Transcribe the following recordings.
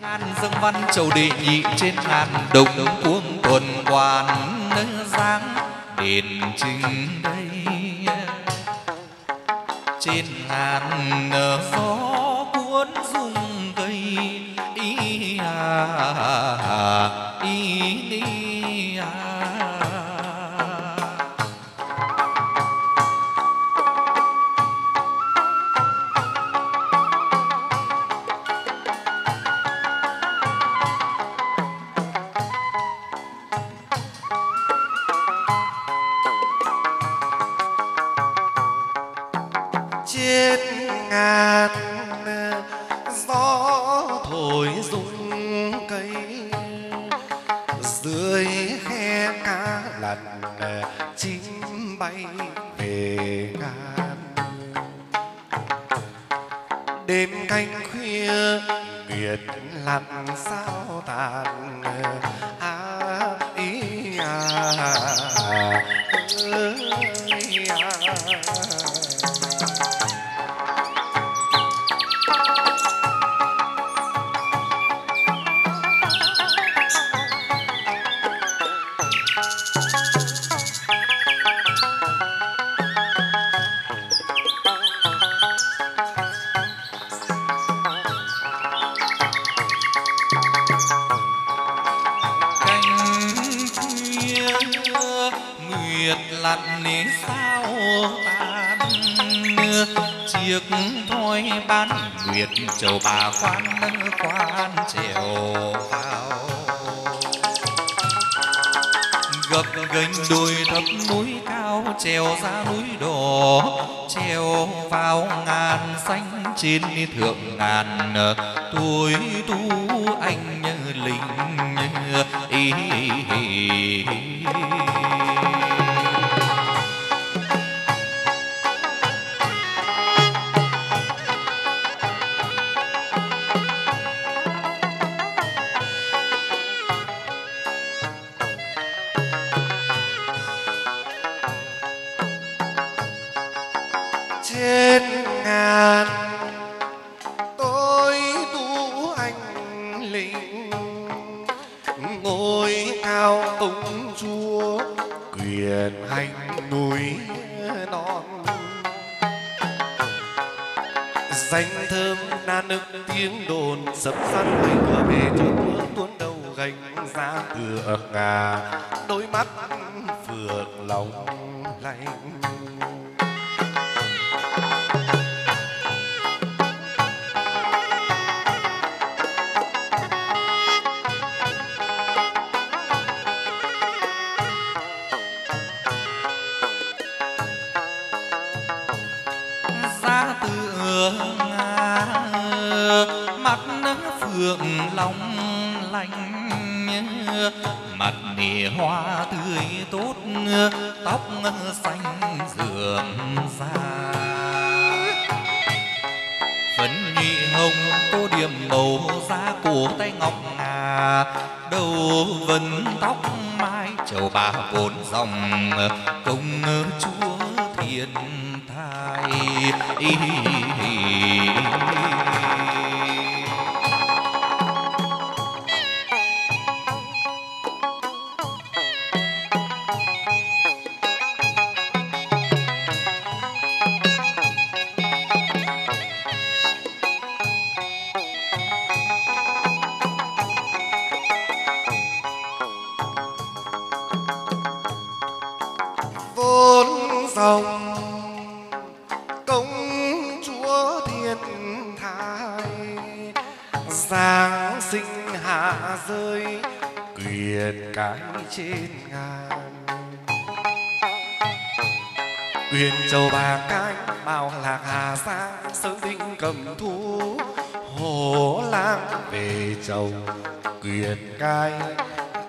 ngàn dương văn châu đệ nhị trên ngàn đồng cuống tuần quan giáng đền trình đây. Trên ngàn gió cuốn rung cây ý à, ý, đêm canh khuya nguyệt lặn sao tàn à, ý, à, à, à, à, à. Bà khoan khoan chiều vào. Gập gánh đồi thấp núi cao, trèo ra núi đồ trèo vào ngàn xanh trên thượng ngàn nước tuôn gành ra cửa ngà, đôi mắt phượng lòng lanh ra tựa ngà, mắt phượng long lanh mặt nỉ hoa tươi tốt, tóc xanh rườm ra phấn nhị hồng tô điểm màu da cổ tay ngọc ngà đầu vân tóc mai chầu bà bốn dòng. Công chúa thiên thai trên ngàn. Quyền châu bà cánh màu lạc hà giang sơn tinh cầm thú. Hồ lang về chầu quyền cai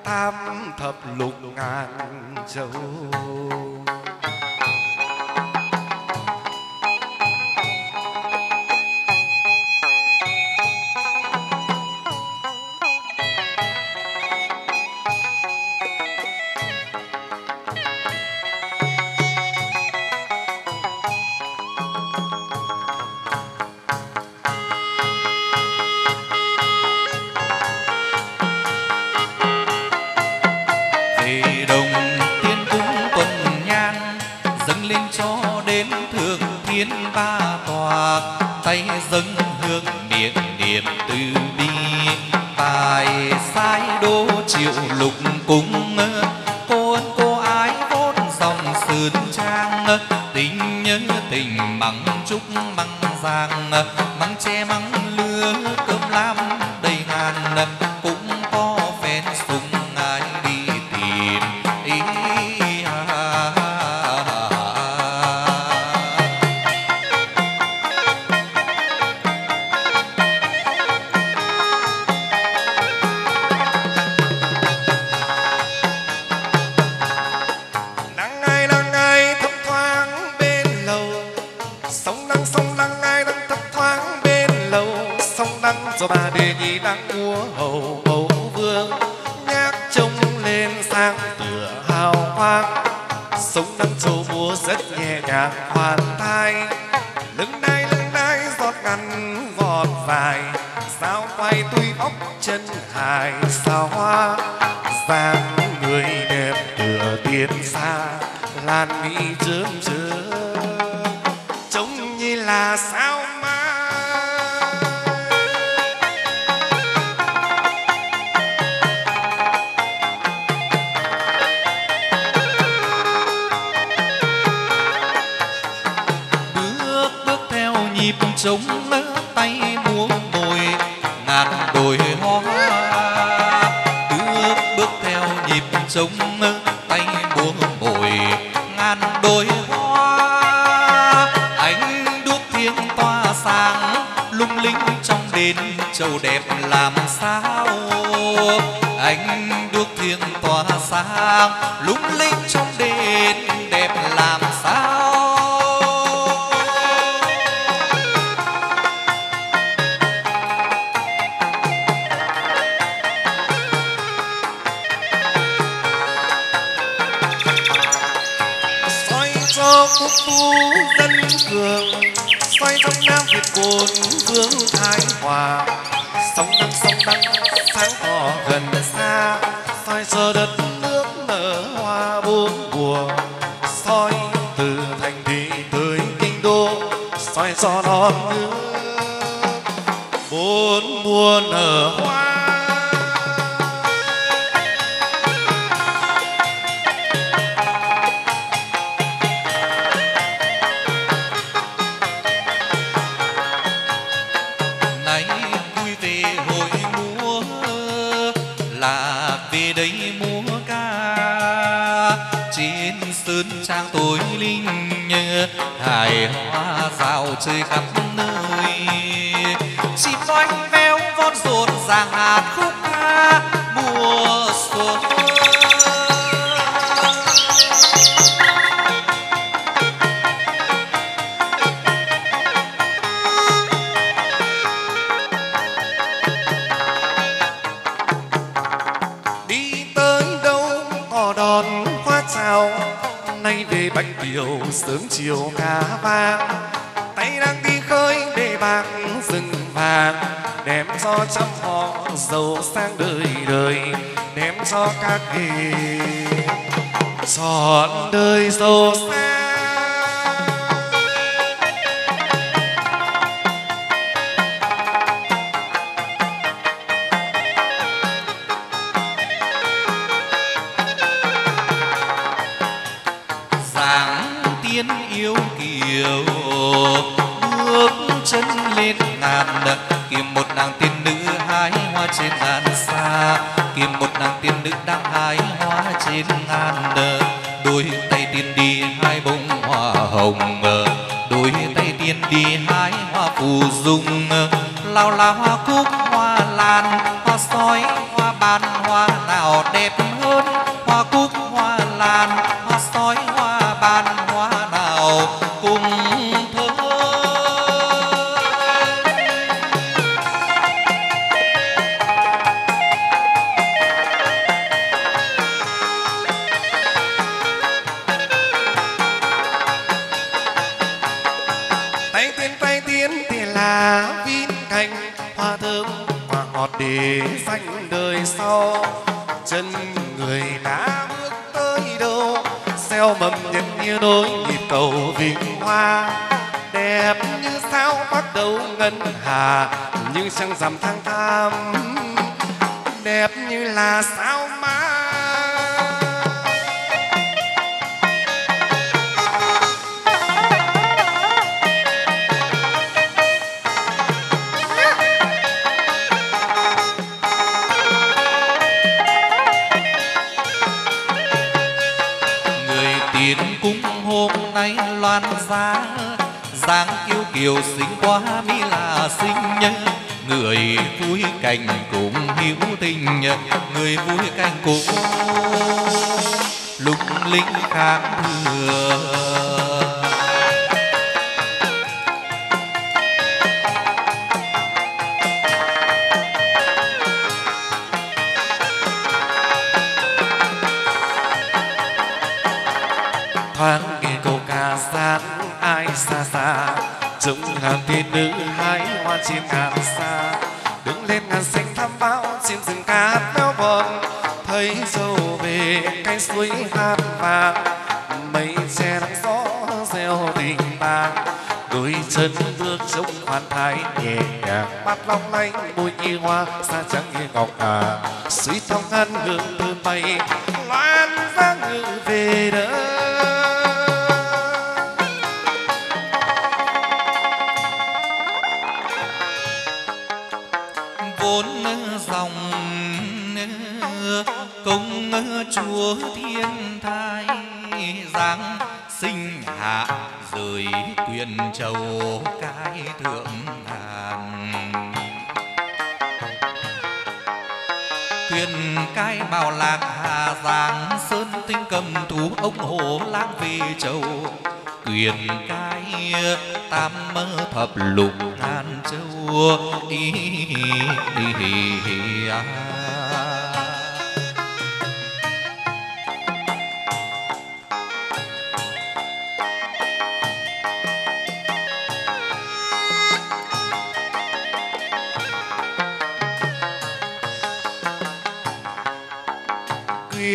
tam thập lục ngàn châu vàng tay đang đi khơi để bạc rừng vàng đem cho trăm họ giàu sang đời đời đem cho các kỳ trọn đời giàu sang xa. Xa hàm thiên nữ hái hoa trên ngàn xa. Đứng lên ngàn xanh thăm bao chim rừng ca hát véo thấy dâu về cái suối hát vàng. Mây che nắng gió gieo tình tàng đôi chân bước trông khoan thái nhẹ nhàng. Mắt long lanh môi như hoa xa trắng như ngọc à suy thong ngăn hương thơm bay, loan dáng ngự về đời chúa thiên thai giáng sinh hạ rời quyền châu cái thượng ngàn quyền cái bảo lạc hà giang sơn tinh cầm thú ông hồ lang về châu quyền cái tam thập lục ngàn châu ý, ý, ý, ý, à.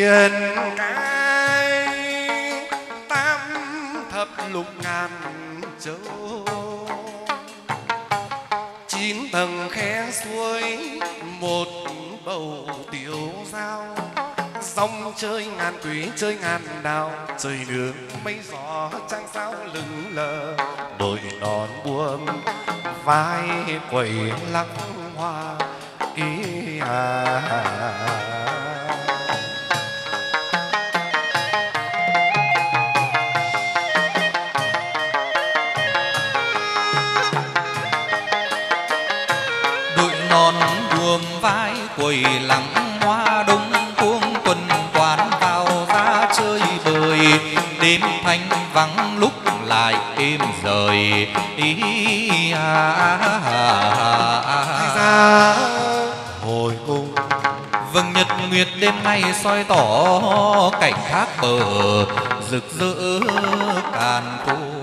Thiền cái tam thập lục ngàn châu. Chín tầng khe suối, một bầu tiểu giao. Dòng chơi ngàn quỷ, chơi ngàn đào. Trời đường mây gió trăng sao lững lờ. Đội nón buông, vai quẩy lăng hoa. Ý à đội quầy lặng hoa đông cuông tuần quán vào ra chơi bời. Đêm thanh vắng lúc lại êm rời. Ý à, à, à, à. Thay ra hồi cung Vâng nhật nguyệt đêm nay soi tỏ cảnh khác bờ. Rực rỡ càn cung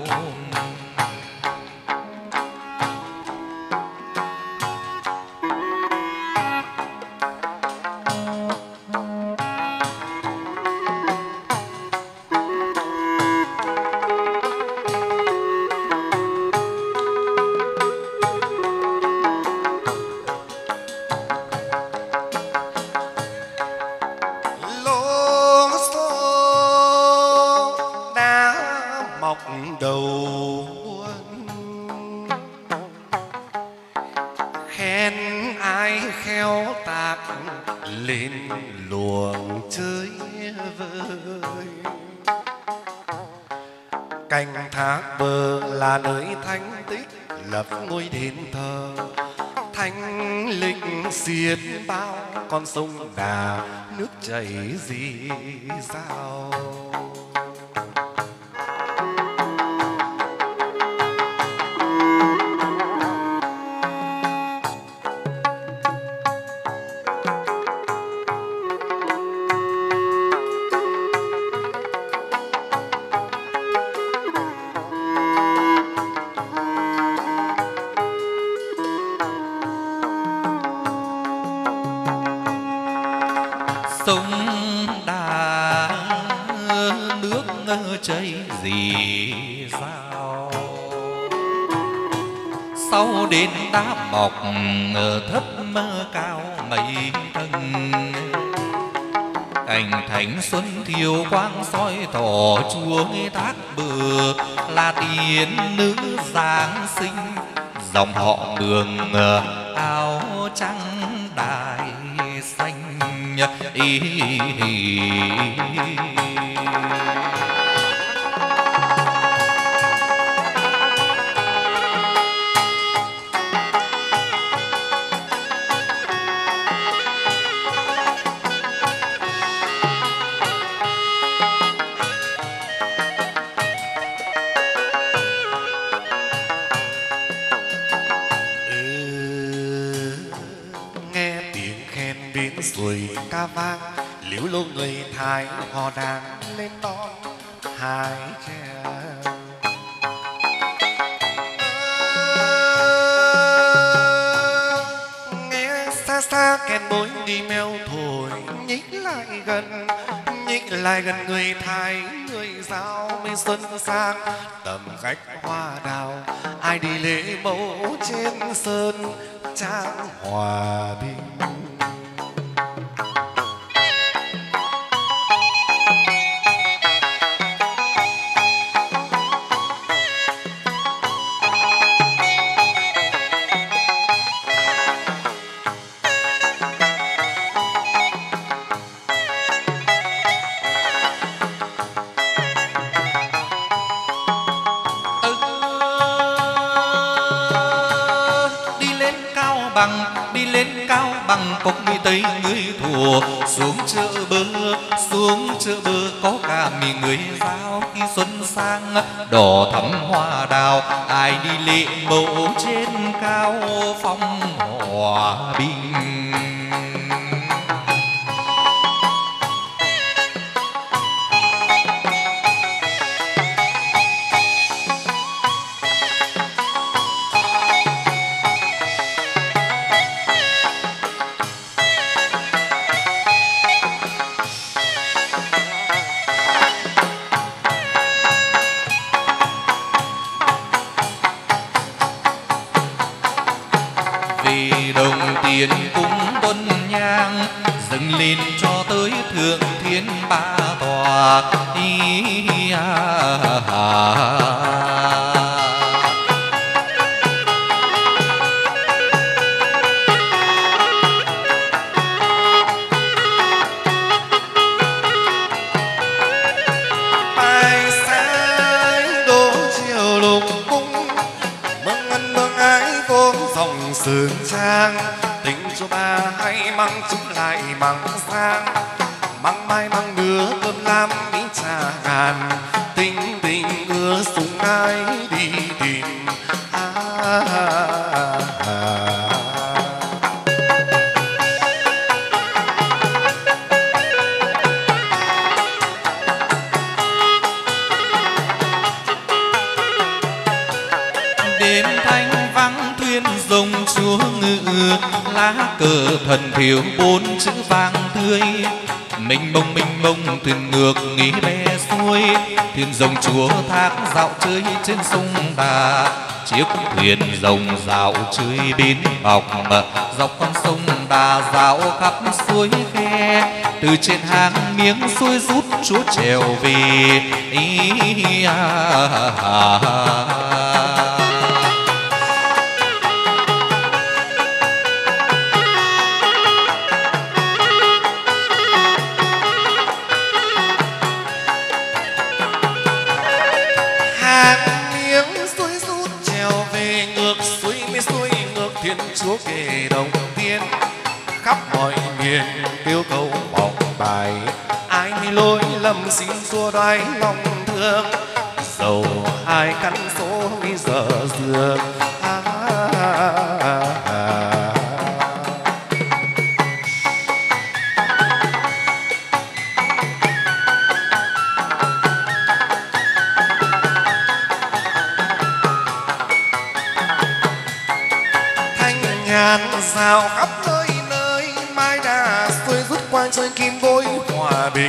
con sông đà nước chảy gì sao? Đá thấp mơ cao mây thân cảnh thành xuân thiêu quang soi tỏ chuông thác bừa là tiên nữ giáng sinh dòng họ mường áo trắng đại xanh ý, ý, ý, ý. Hai họ đang lên non, hai tre nghe xa xa kèn bối đi meo thổi, nhích lại gần, nhích lại gần người thái, người giao mới xuân sang. Tầm khách hoa đào, ai đi lễ mẫu trên sơn trang hòa bình. Bằng, đi lên cao bằng cốc mì tê người thua xuống chợ bơ xuống chợ bơ có cả mì người giao. Khi xuân sang, đỏ thắm hoa đào, ai đi lễ mẫu trên cao. Phong hòa bình. lên cho tới thượng thiên ba tòa hi, hi. À, à, à. Dòng chúa thác dạo chơi trên sông đà. Chiếc thuyền rồng dạo chơi bến bọc dọc con sông đà dạo khắp suối khe. Từ trên hang miếng xuôi rút chúa trèo về. Ý, à, à, à. à. Ai bị lỗi lầm xin xua đoái lòng thương. Dầu hai căn số bây giờ dường à, à, à, thanh nhàn rào khắp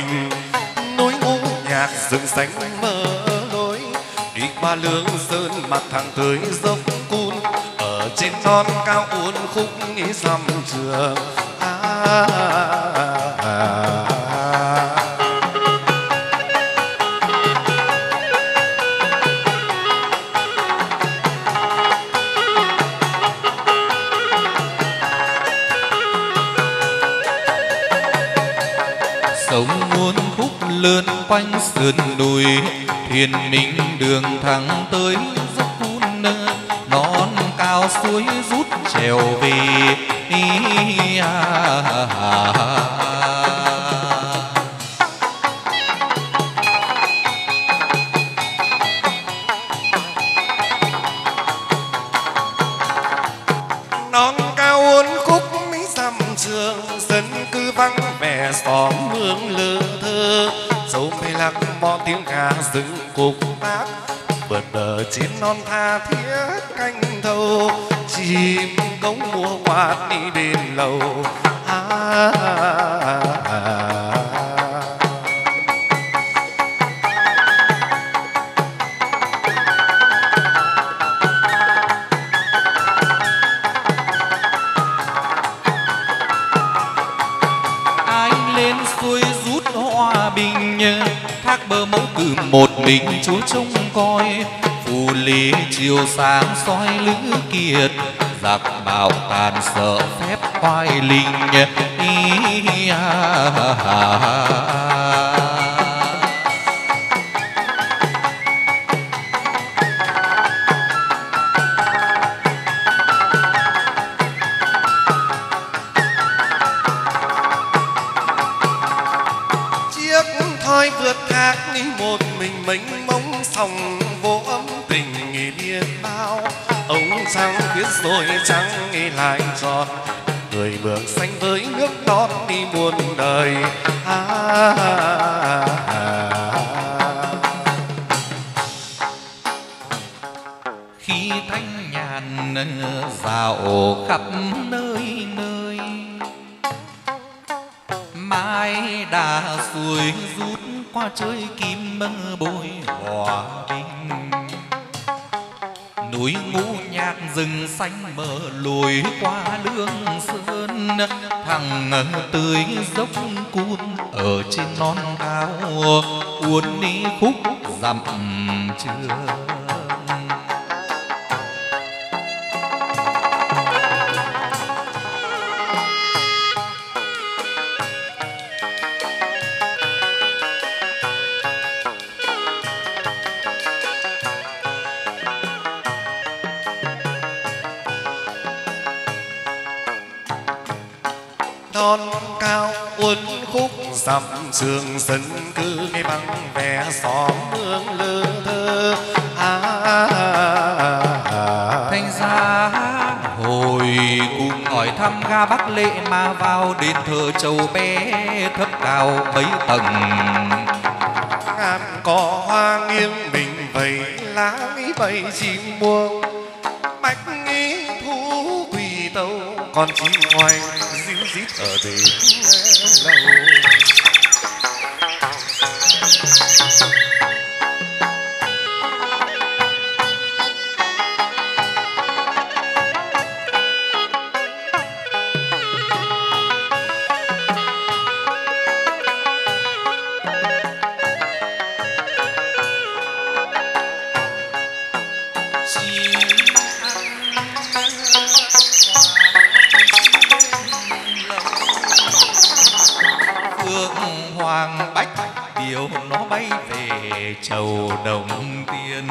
hòa nhạc rừng xanh mơ lối đi qua lương sơn mặt thẳng tới dốc cun. Ở trên non cao uốn khúc nghĩ dầm trường à, à, lượn quanh sườn núi thiền minh đường thẳng tới giấc phun non cao suối rút trèo về. Ý, à, à, à. à. Cục. Bát vượt bờ trên non tha thiết canh thâu chim cống mùa quạt đi bên lầu. À, à, à, mình chúa trông coi phù lý chiều sáng soi lữ kiệt giặc bảo tàn sợ phép hoài linh ý, à, à, à. chiếc dạo khắp nơi nơi. Mai đà xuôi rút qua chơi kim mơ bồi hòa bình. Núi ngũ nhạc rừng xanh mở lùi qua lương sơn. Thằng tươi dốc cun ở trên non cao, uốn đi khúc dặm trường dặm trường dân cư nghe vắng vẻ xóm hương lơ thơ. À, à, à, à. thành ra hồi cùng hỏi thăm ga bắc lệ mà vào đền thờ châu bé thấp cao mấy tầng. Ngàn cỏ hoa nghiêng mình vầy lá bầy chim muông. Bạch nghĩ thú quỳ tâu còn chim ngoài díu dít ở đền lâu Música đồng tiền.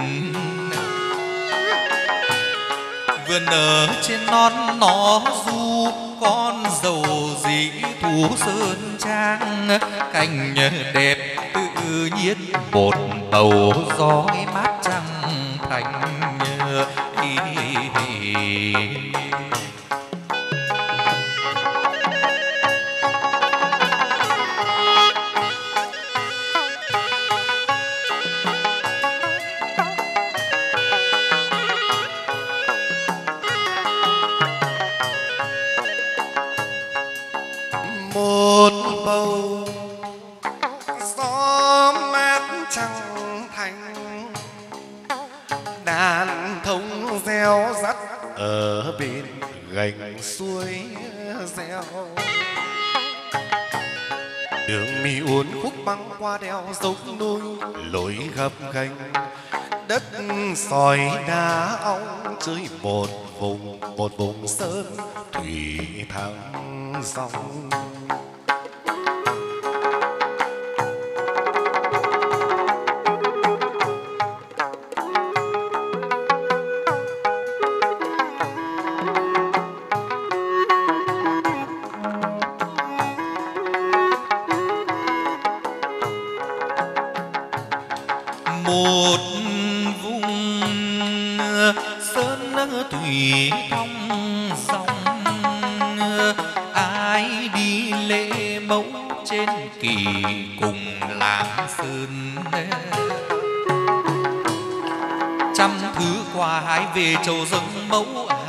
vườn ở trên non nó du con dầu dĩ thủ sơn trang, cành đẹp tự nhiên một bầu gió đàn thông reo rắt ở bên gành suối reo. Đường mi uốn khúc băng qua đèo dốc núi, lối gập ghềnh đất sỏi đá ong chơi một vùng một vùng sơn thủy thẳng dòng.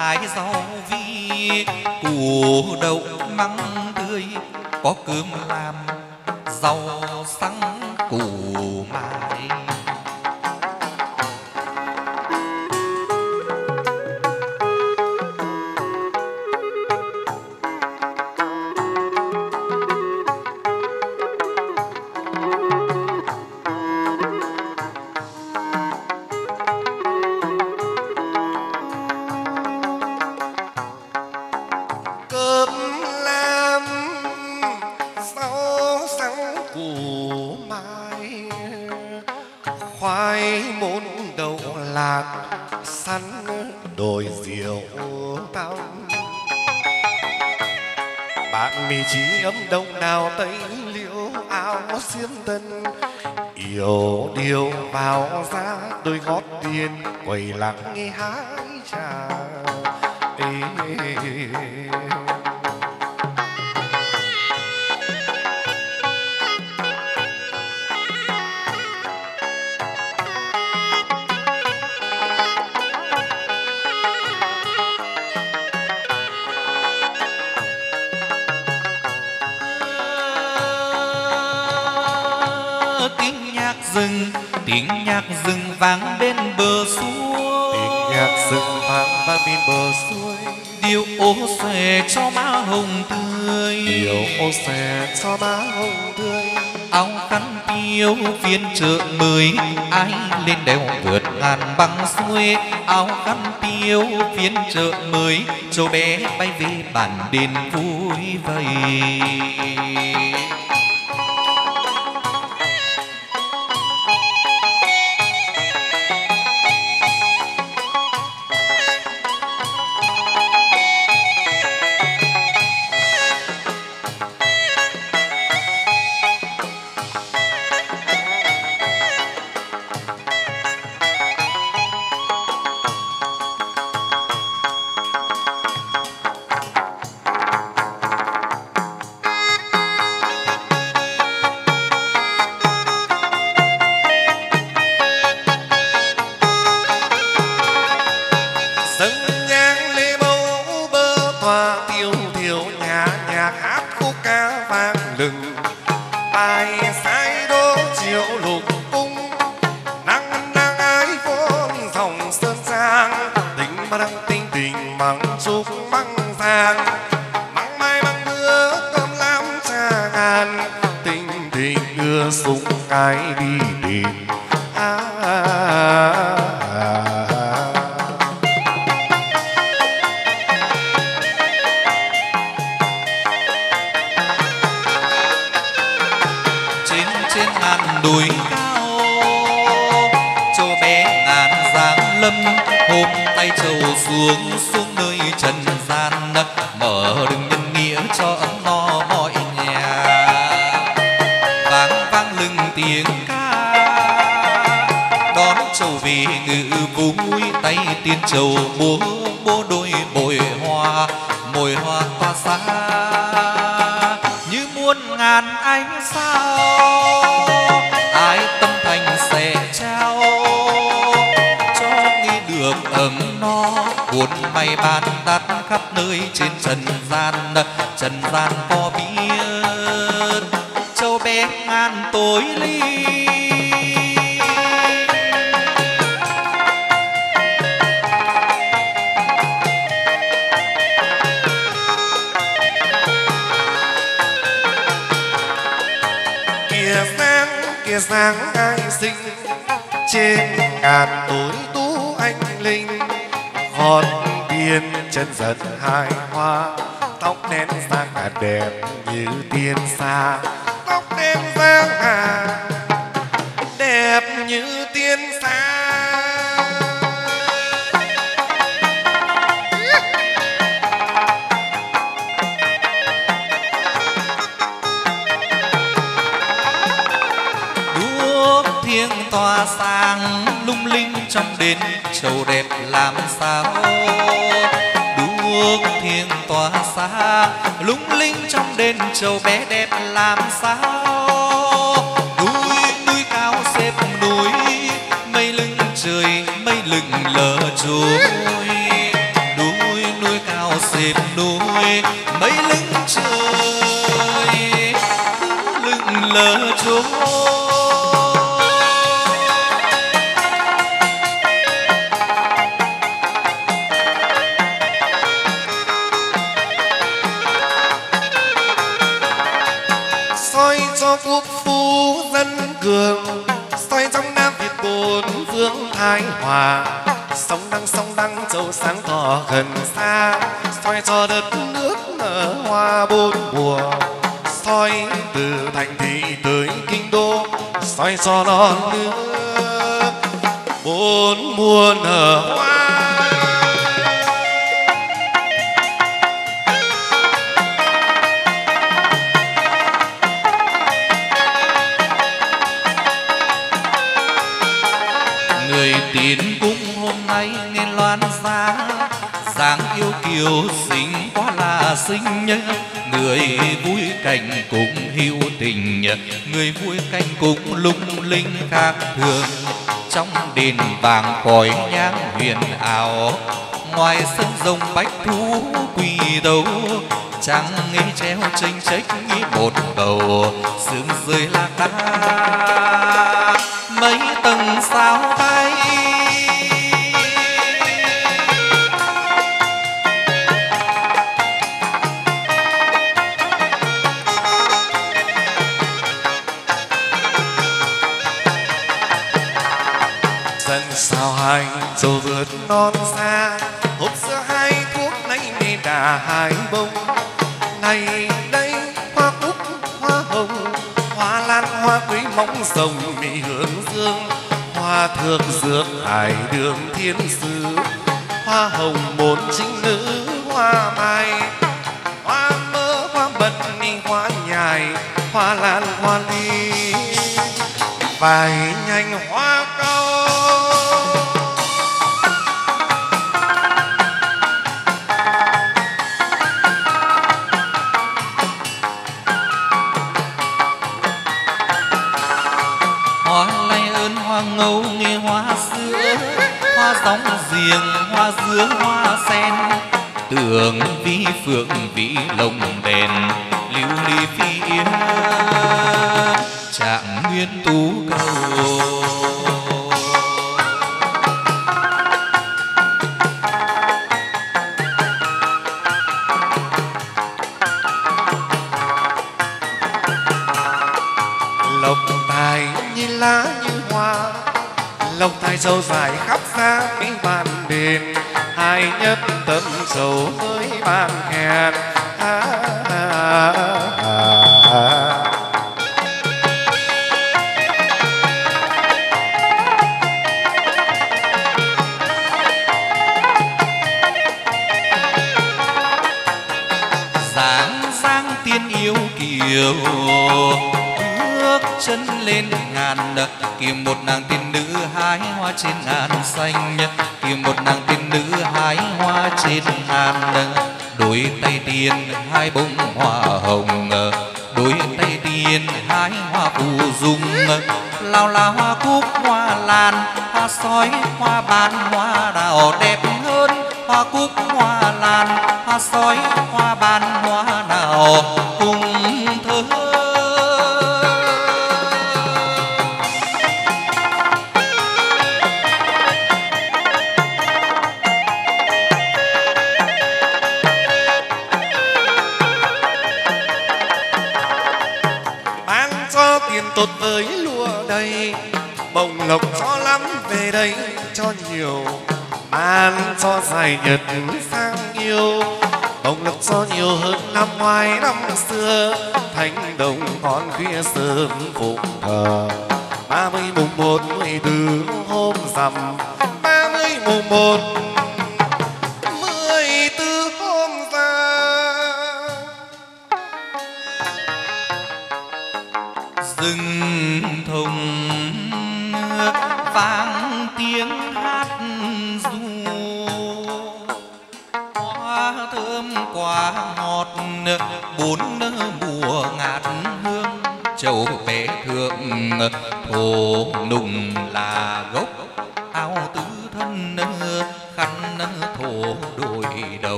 Mẫu hai rau vi củ đậu măng tươi có cơm làm rau nhiêu phiên chợ mới, ai lên đèo vượt ngàn băng xuôi áo khăn tiêu phiên chợ mới, châu bé bay về bản đền vui vầy. trần gian tóc đêm giang hà đẹp như tiên xa đuốc thiêng tỏa sáng lung linh trong đền, trầu đẹp làm sao? Đuốc thiêng tỏa lung linh trong đền trầu bé đẹp làm sao? Núi núi cao xếp núi, mây lưng trời, mây lưng lờ trôi núi núi cao xếp núi, mây lưng trời lưng lờ trôi hòa sông đăng sông đăng châu sáng tỏ gần xa. Soi cho đất nước nở hoa bốn mùa. Soi từ thành thị tới kinh đô. Soi cho non nước bốn mùa nở hoa. Linh khác thường. Trong đền vàng còi nhang huyền ảo, ngoài sân rồng bách thú quỳ đầu trắng nghe treo tranh trách nghĩ một cầu sương rơi lạc đá vài nhanh hoa cao. Hoa lay ơn hoa ngâu nghe hoa sữa, hoa sóng giềng, hoa dứa, hoa sen. Tường vi phượng vĩ lồng đèn, lưu ly phi yến. Trạng nguyên tú lộc dài khắp xa mỹ bàn đền hai nhất tâm sầu với bàn hèn à, à, à, à. dáng dáng tiên yêu kiều bước chân lên ngàn kiếm một nàng tiên nữ hái hoa trên ngàn xanh kiếm một nàng tiên nữ hái hoa trên ngàn đôi tay tiên hai bông hoa hồng đôi tay tiên hái hoa phù dung lao là hoa cúc, hoa lan, hoa sói, hoa ban hoa đào đẹp hơn. Hoa cúc, hoa lan, hoa sói cho dài nhật sang yêu bồng lộc cho nhiều hơn năm ngoái năm xưa. Thánh đồng con khuya sớm phụng thờ, ba mươi mùng một, mười từ hôm rằm. Ba mươi mùng một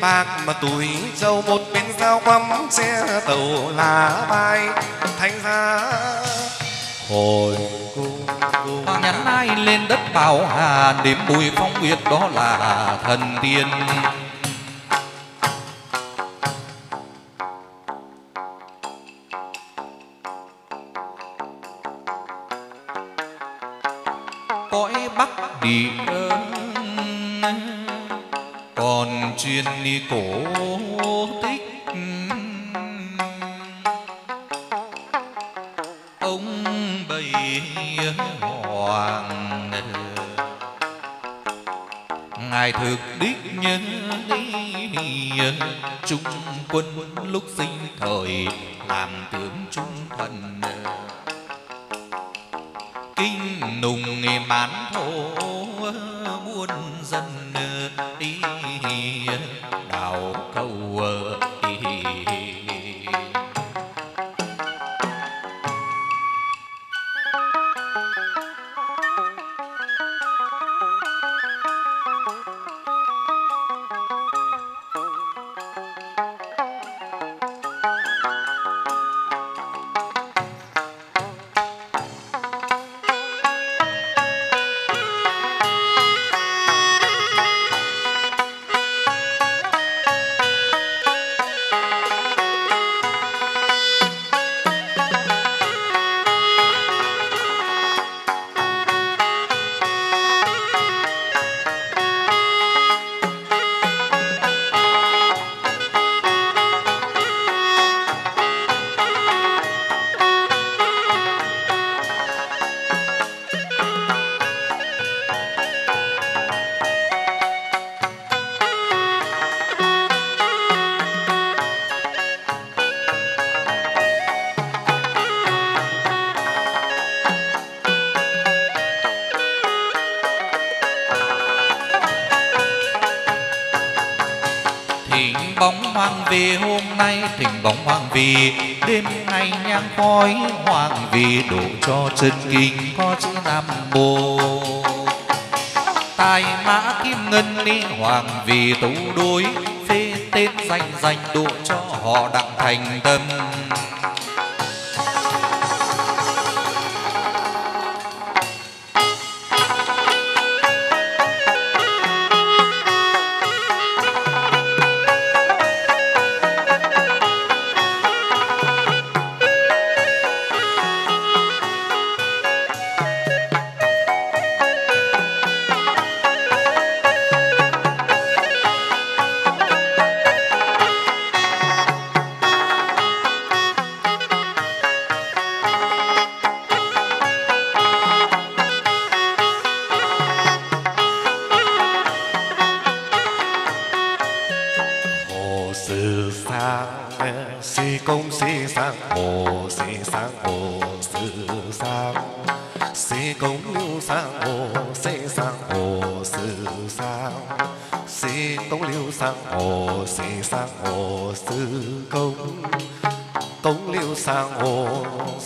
bạc mà tuổi dâu một bên dao quắm xe tàu lá bay thành ra. Hồi cung cung nhắn ai lên đất bảo hà Đêm bùi phong nguyệt đó là thần tiên. Đêm ngày nhang khói hoàng vì đổ cho chân kinh có chữ nam mô. Tài mã kim ngân ly hoàng vì tú đối, phê tên danh danh độ cho họ đặng thành tâm.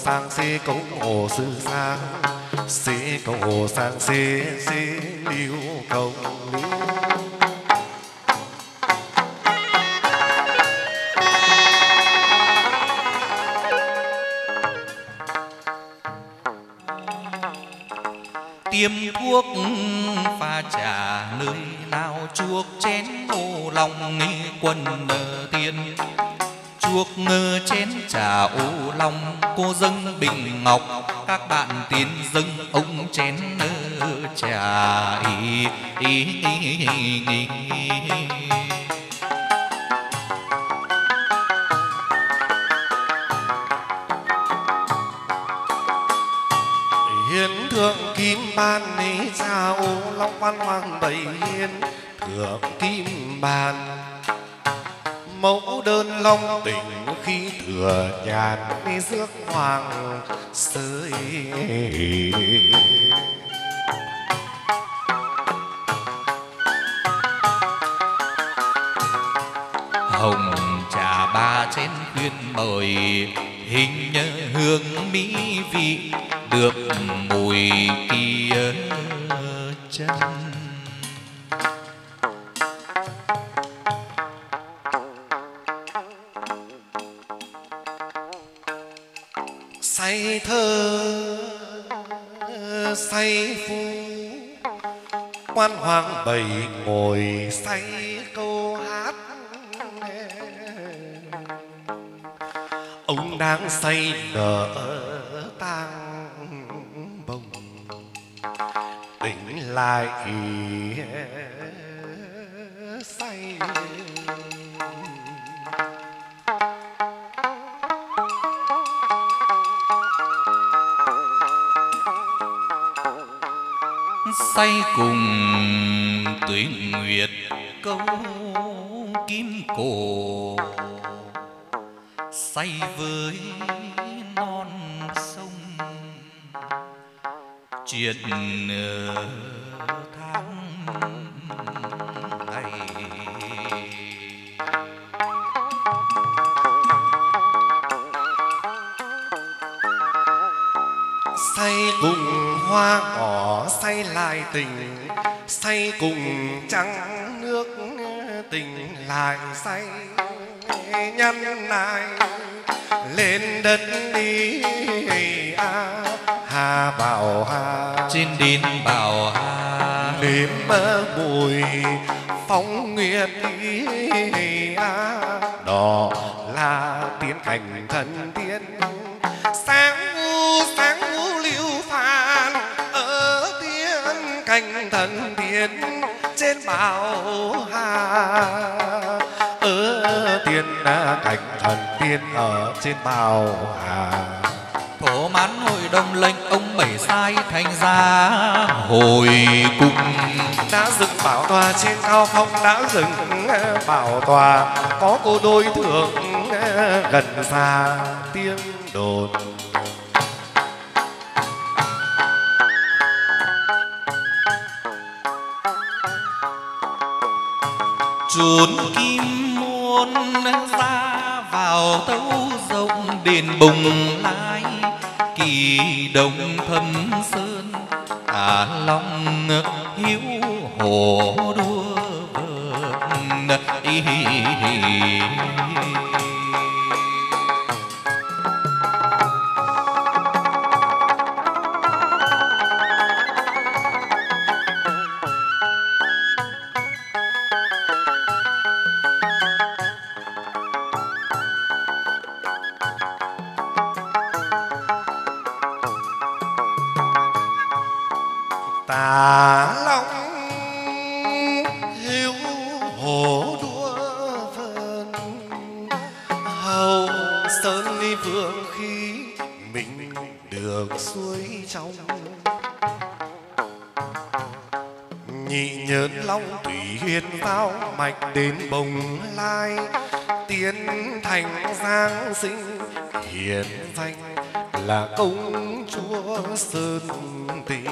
sang xê cấu hồ sư sang. Xê cấu hồ sang xê xê liêu cầu tiêm thuốc pha trà nơi nào chua ngọc. Bầy ngồi say câu hát ông đang say nở tang bồng tỉnh lại say cùng tuyết nguyệt, câu kim cổ. Say với non sông, chuyện tháng ngày say cùng hoa say lại tình say cùng trăng nước tình lại say nhăn lại lên đất đi a hà bảo hà. Trên đền bảo hà. Nếm mơ mùi phong nguyệt ý a đó là tiến cảnh thần tiên bảo hà. Ở tiên cảnh thần tiên ở trên bảo hà. Thổ mãn hội đồng lệnh ông bảy sai thành ra hồi cung. Đã dựng bảo tòa trên cao phong đã dựng bảo tòa có cô đôi thượng gần xa tiếng đồn chốn kim môn ra vào tấu rộng đền bùng lai. Kỳ đồng thâm sơn à long hiếu hồ đua vợt nhị nhớn long thủy hiên bao mạch đến bồng lai. Tiến thành giang sinh, hiền danh là công chúa sơn tình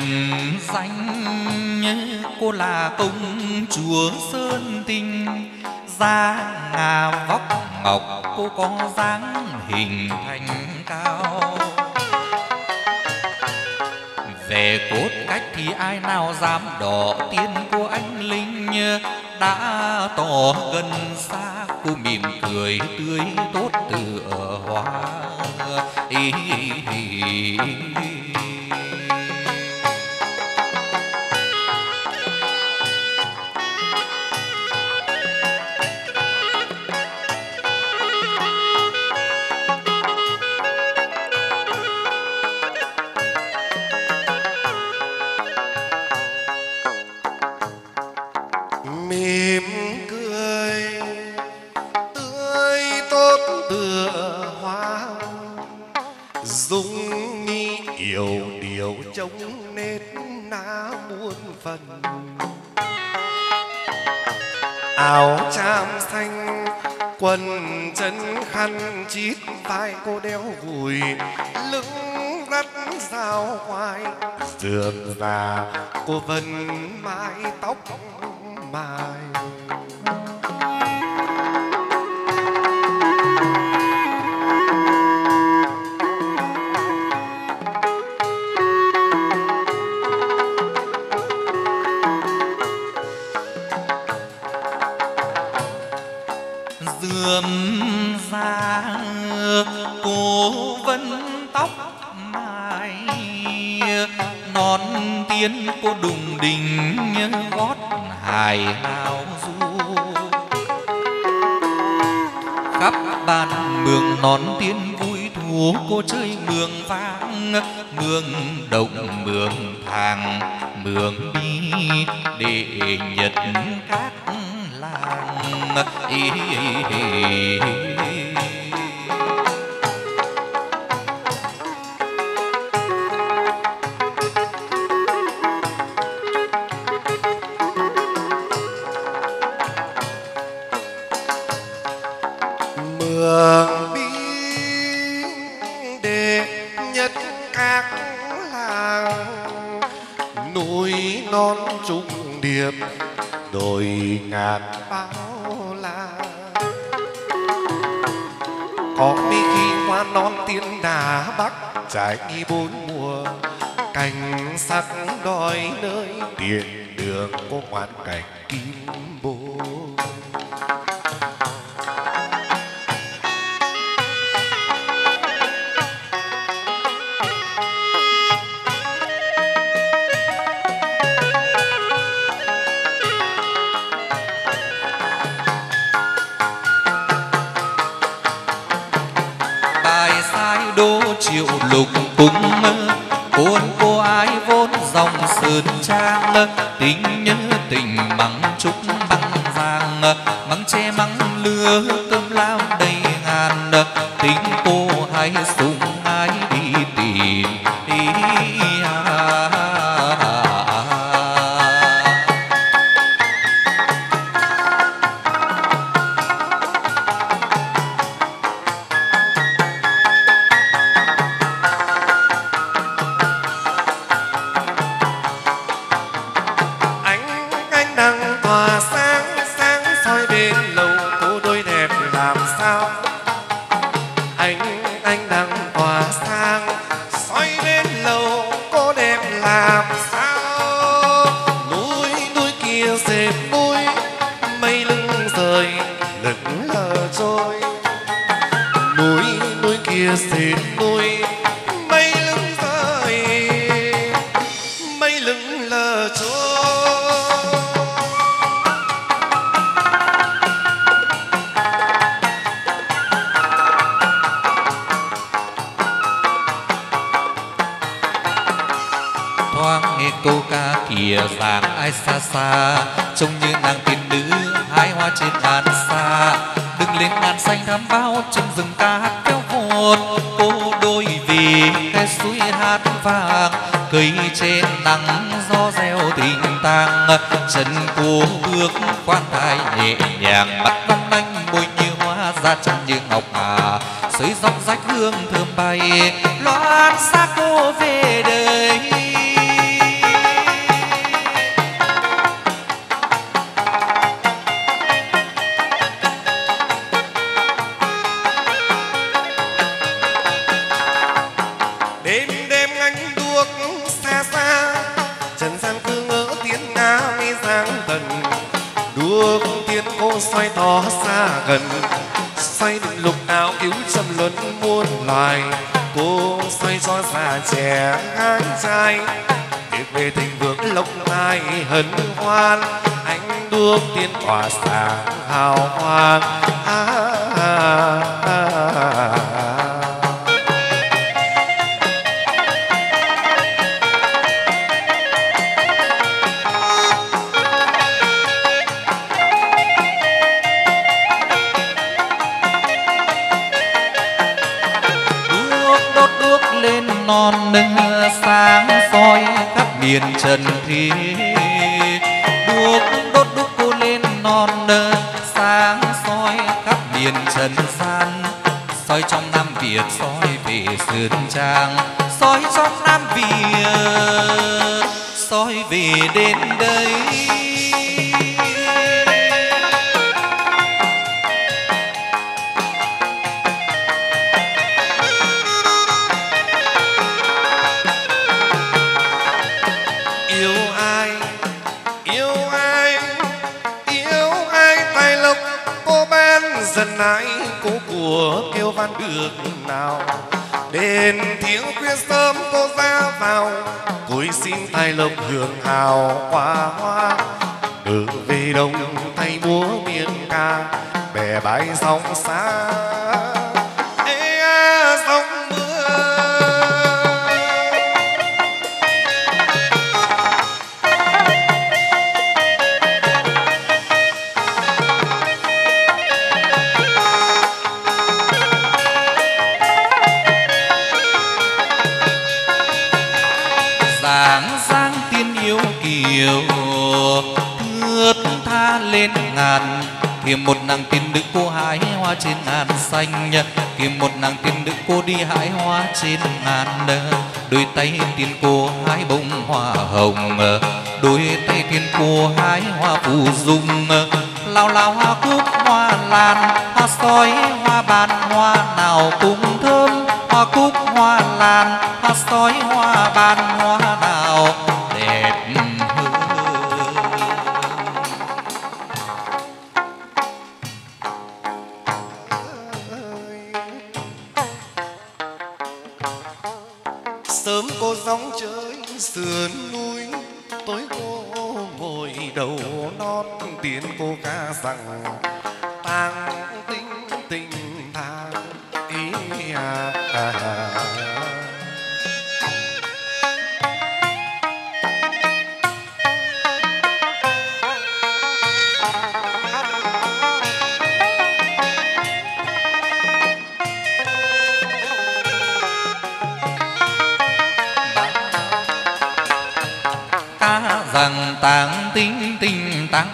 hiền danh cô là công chúa sơn tinh. Da ngà vóc ngọc cô có dáng hình thành cao. Về cốt cách thì ai nào dám đỏ tiên của anh linh đã tỏ gần xa cô mỉm cười tươi tốt tựa hoa. Ý, ý, ý, ý. Vai cô đeo vùi lưng đắt dao khoai dường và cô vân mái tóc mài. Tiên vui thú cô chơi mường vang mường động mường thàng mường bi để nhật các làng ý, ý, ý, ý. Bốn mùa cảnh sắc đòi nơi tiền đường có ngoan cảnh. Trai việc về thành vượng lộc mai hân hoan ánh đuốc tiên tỏa sáng hào hoang à, à, à, à, à. đuốc đốt đuốc lên non nâng sáng soi khắp miền trần thế đuốc đốt đúc cô lên non nâng sáng soi khắp miền trần gian. Soi trong nam việt, soi về sườn trang soi trong nam việt, soi về đến đây. Cúi xin tài lộc hưởng hào hoa hoa. Từ về đông tay múa miên ca, bè bãi sóng xa nàng tiên nữ cô hái hoa trên ngàn xanh tìm một nàng tiên nữ cô đi hái hoa trên ngàn đôi tay tiên cô hái bông hoa hồng đôi tay tiên cô hái hoa phù dung lao lao hoa cúc hoa lan, hoa sói hoa ban, hoa nào cũng thơm. Hoa cúc hoa lan, hoa sói hoa ban, hoa nào đầu non tiếng cô ca rằng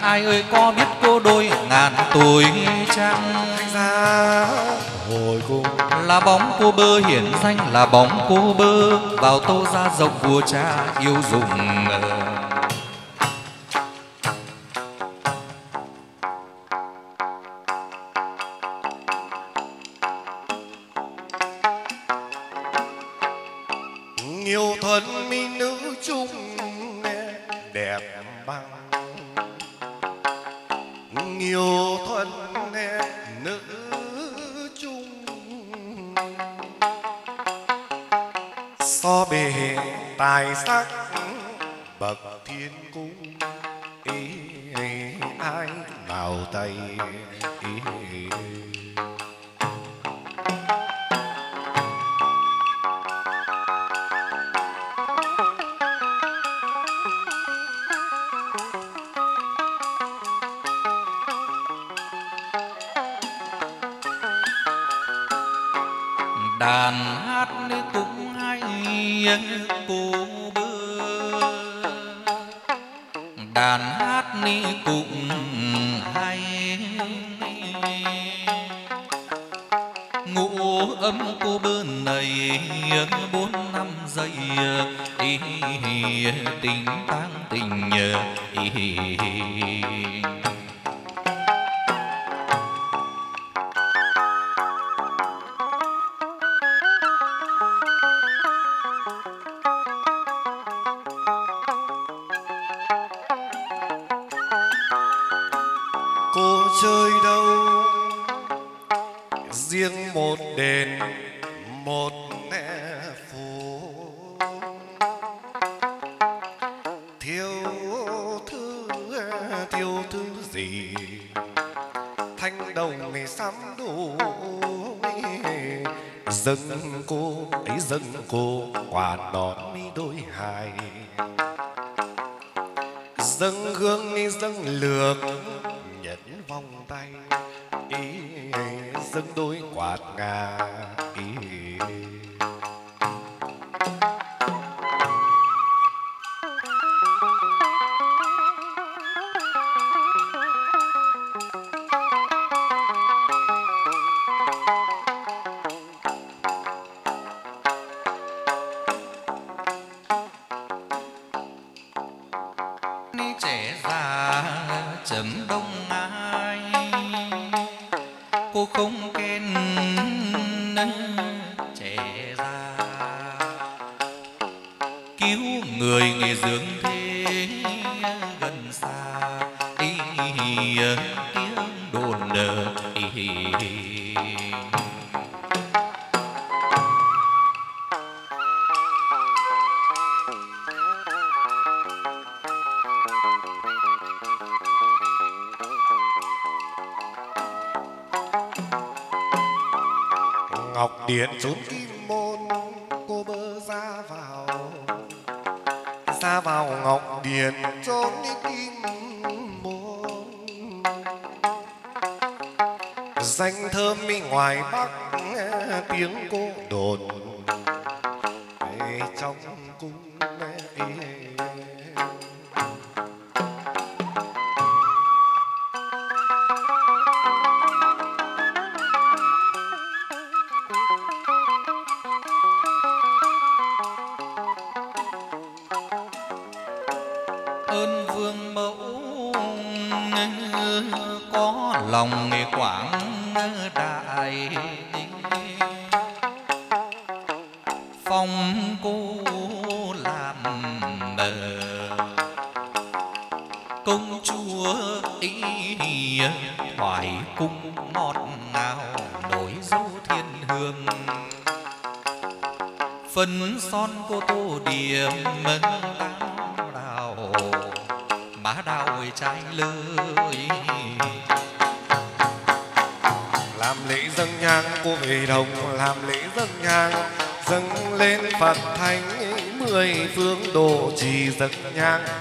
ai ơi có biết cô đôi ngàn tuổi trăng ra hồi cùng là bóng cô bơ hiển danh là bóng cô bơ. Vào tô ra rộng vua cha yêu dùng thanh đồng này sắm đủ dâng cô ấy dâng cô quả đón mi đôi hài. Dâng gương ấy dâng lược, nhẫn vòng tay. Ý dâng đôi quạt ngà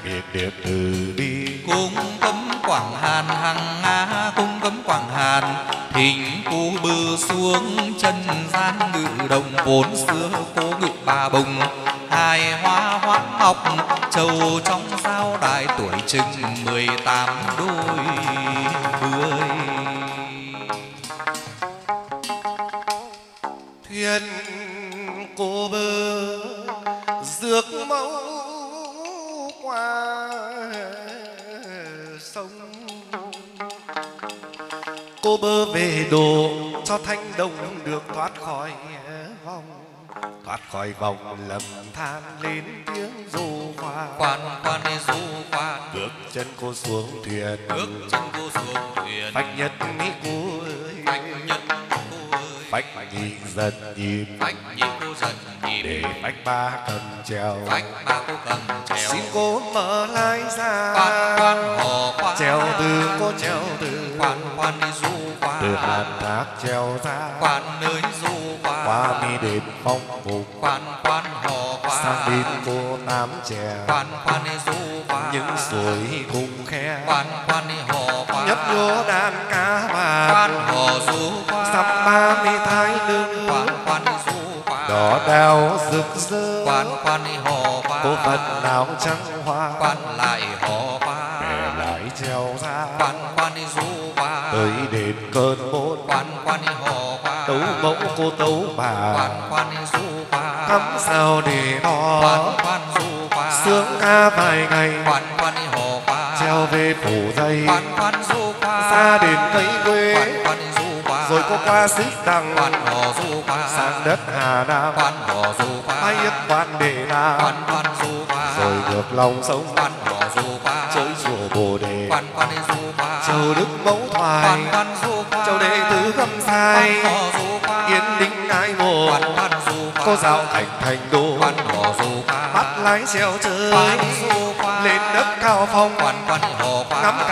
biệt điệp từ bi. Cung cấm quảng hàn hằng nga cung cấm quảng hàn. Thỉnh cô bư xuống chân gian ngự đồng vốn xưa cô ngự bà bồng. Hài hoa hoa ngọc châu trong sao đại tuổi chừng mười tám đôi mươi. Thuyền cô bơ dược mẫu cô bơ về đồ cho thanh đồng được thoát khỏi vòng. Thoát khỏi vòng lầm than lên tiếng hoa. Quan quan đi du quan bước chân cô xuống thuyền. Bước chân cô xuống thuyền. Bạch nhật mỹ cô ơi bạch nhân cô ơi bạch nhị dần nhịp. Bạch nhị dần để nhịp bạch ba cầm trèo. Bạch ba cô cầm trèo. Xin cô mở lái ra. Quan quan hò quan treo từ cô treo từ. Quan quan đi du quan từ làn thác treo ra. Quan nơi du quan qua mi đền phong mục. Quan quan hò quan sang bên cô tám chè. Quan quan đi du quan những suối cùng khe. Quan quan đi hò quan nhấp nhô đàn cá quan bạc hò du quan sắp ba mi thái lưng đỏ đào rực rỡ. Quan quan hò quan cô phật nào trắng hoa? Quan lại quan để lại treo ra. Quan quan du quan tới đền cơn môn. Quan quan hò quan tấu mẫu cô tấu bà. Quan quan du quan cắm sao để quan đo quan du quan sướng ca vài ngày. Quan quan hò quan treo về phủ dây quan quan du quan ra đến cây quê. Quan rồi cô qua xích đằng quan hò du quan sang đất Hà Nam quan hò du quan bay yết quan để quan nam quan du quan rồi được lòng sống quan hò du quan chơi chùa bồ đề quan quan du khoa châu đức mẫu thoại quan quan du khoa châu đệ tử gâm sai quan họ du khoa yên ninh ái mộ quan quan du khoa cô giáo thành thành đô quan họ du khoa bắt lái treo chơi quan du khoa lên đất cao phong quan quan họ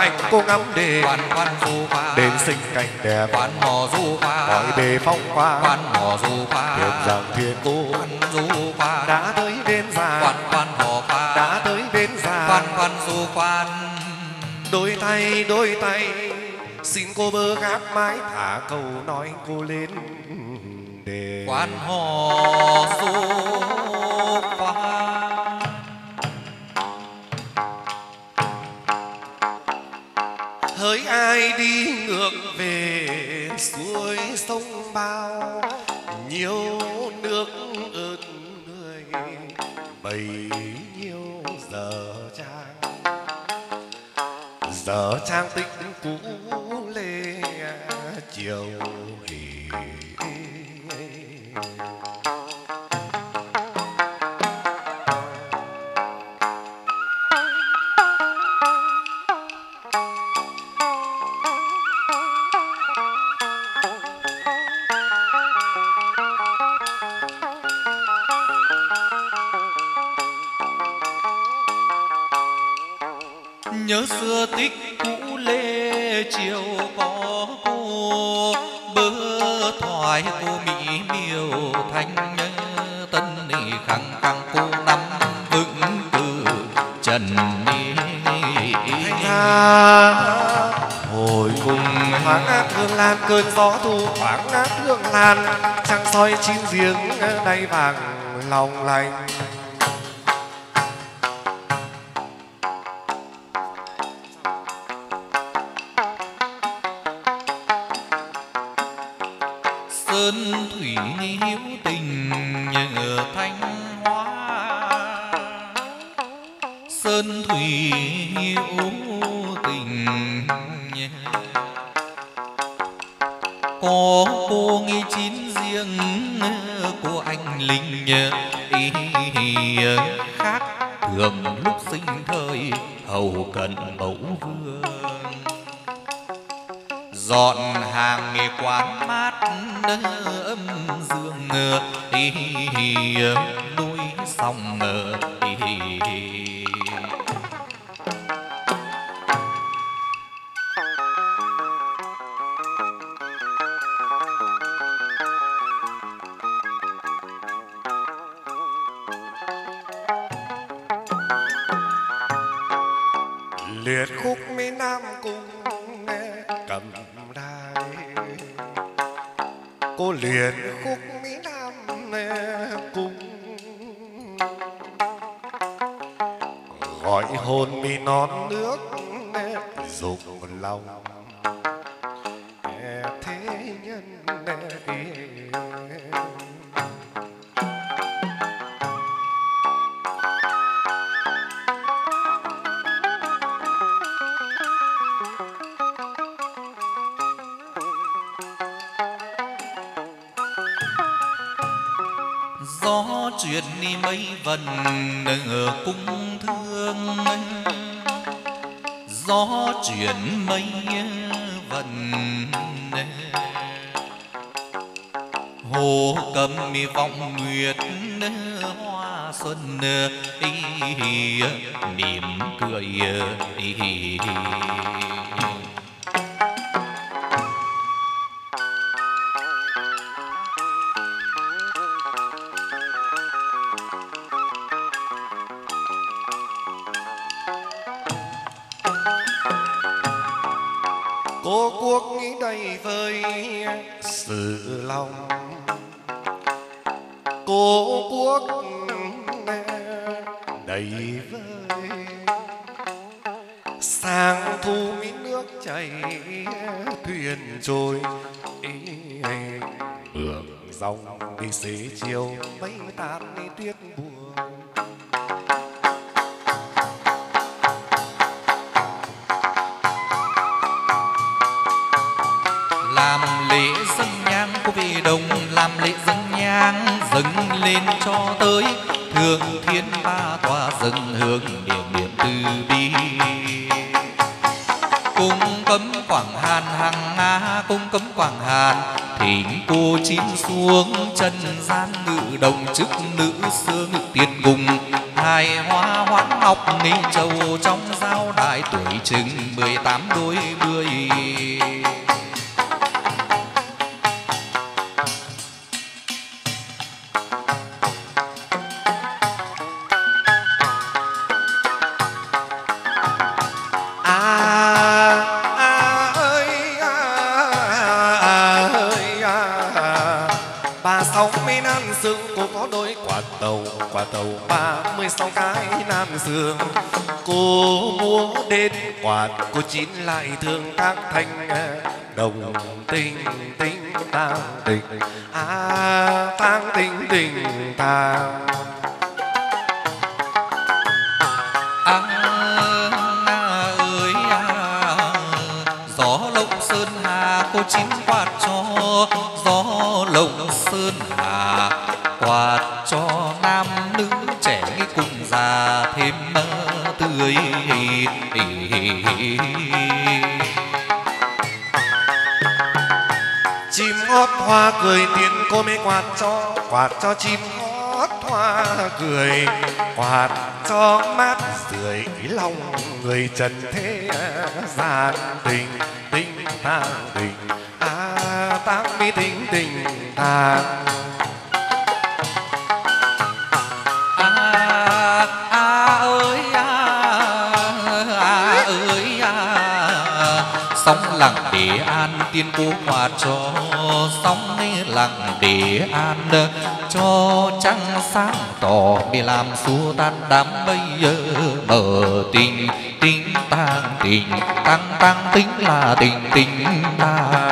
cảnh cô ngắm đề quan quan du khoa đền sinh cảnh đẹp. Quan họ du khoa mọi bề phong hoa. Quan họ du khoa thuyền rằng thiên cô quan du khoa đã tới bên già. Quan quan họ khoa đã tới bên già. Quan quan du quan đôi tay đôi tay. Xin cô bơ gác mái thả câu nói cô lên đề quan họ du khoa hỡi ai đi ngược về suối sông bao, nhiều nước ơn người, bấy nhiêu giờ trang giờ trang tích cũ lê, chiều chiều có cô bơ thoại cô mỹ miều thanh tân nỉ khăng khăng cô năm vững từ trần ni hồi cùng thoáng ác hương lan cơn gió thu thoáng ác hương lan, trăng soi chín giếng đầy vàng lòng lành. Mây ở cung thương gió chuyển mây vần hồ cầm mi vọng nguyệt hoa xuân mỉm cười lòng đi xế chiều mây tan đi tuyết buồn. Làm lễ dân nhang của vị đồng, làm lễ dân nhang dâng lên cho tới. Thượng thiên ba tòa dâng hương niệm niệm từ bi. Cung cấm quảng hàn hàng nga, cung cấm quảng hàn thỉnh cô chín xuống chân gian ngự đồng chức nữ xưa tiên cùng hài hoa hoãn ngọc nghi châu trong giao đại tuổi chừng mười tám đôi mươi. Tàu ba mươi sáu cái nam dương. Cô múa đến quạt, cô chín lại thương các thanh đồng tình tình tang tình à tang tình tình tang. Hoa cười tiếng cô mới quạt cho quạt cho chim hót hoa cười. Quạt cho mát rượi lòng người trần thế gian tình tình ta tình à ta mi tình tình ta. Để an tiên cố hòa cho sóng lặng. Để an cho trăng sáng tỏ. Để làm xua tan đám giờ. Mở tình tình tang tình. Tăng tăng tính là tình tình tang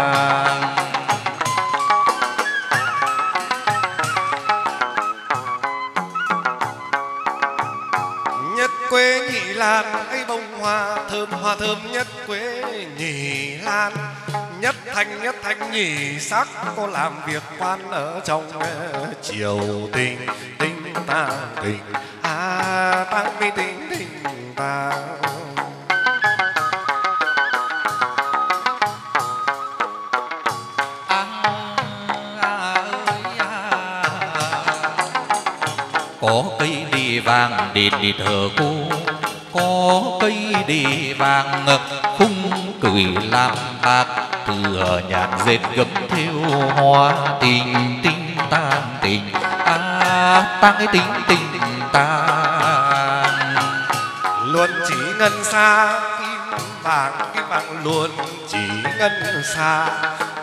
hoa, thơm hoa thơm nhất quế nhị lan. Nhất thanh nhất thanh nhị sắc cô làm việc quan ở trong ờ, triều tình tình ta tình à tăng mi tình tình ta. Có cây đi vàng đền đi thờ cô có cây đi vàng khung cười làm bạc. Thừa nhạc dệt gấm theo hoa tình tình tan tình. À tăng cái tình tình tan luôn chỉ ngân xa, kim vàng kim vàng luôn chỉ ngân xa.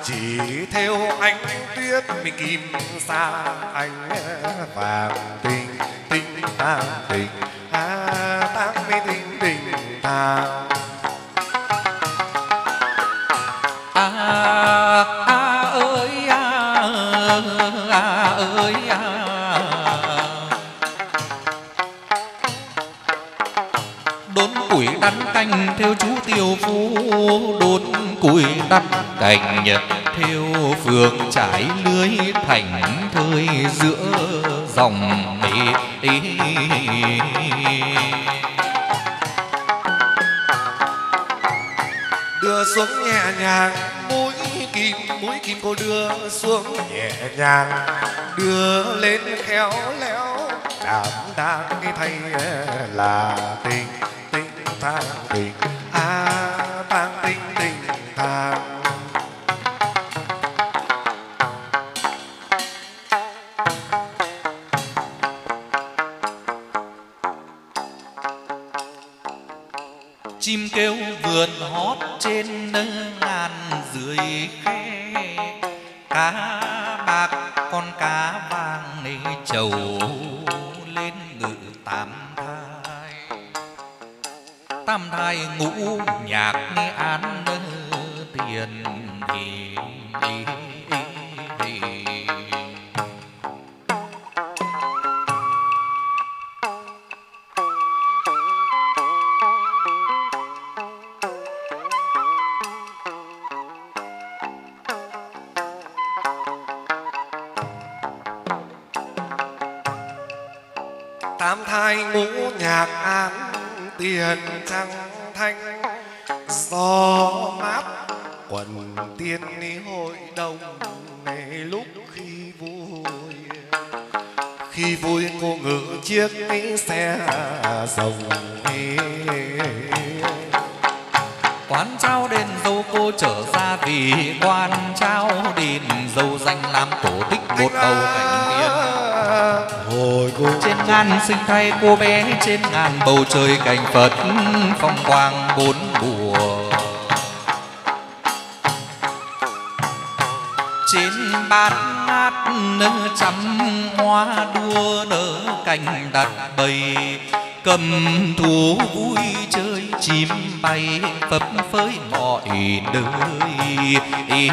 Chỉ theo anh tuyết mình kim xa anh vàng tình tình tan tình. À tăng mi tình À, à à, cành theo phường trải lưới thành thơi giữa dòng ý, ý, ý. đưa xuống nhẹ nhàng, mũi kim mũi kim cô đưa xuống nhẹ nhàng, đưa lên khéo léo. Đảm đang cái thay là tình tình thang tình vườn hót trên ngàn dưới khe cá bạc con cá vàng này trầu lên ngự tam thai. Tam thai ngũ nhạc nghe án tiền án tiền trăng thanh gió mát quần tiên đi hội đồng ngày lúc khi vui. Khi vui cô ngự chiếc xe rồng quán trao đền dâu cô trở ra vì quan trao đền dâu danh làm tổ tích một bầu cảnh ngàn sinh thay cô bé trên ngàn bầu trời cảnh phật phong quang bốn mùa. Trên bát ngát nở trăm hoa đua nở cành đặt bầy, cầm thú vui chơi chim bay phấp phới mọi nơi. Chim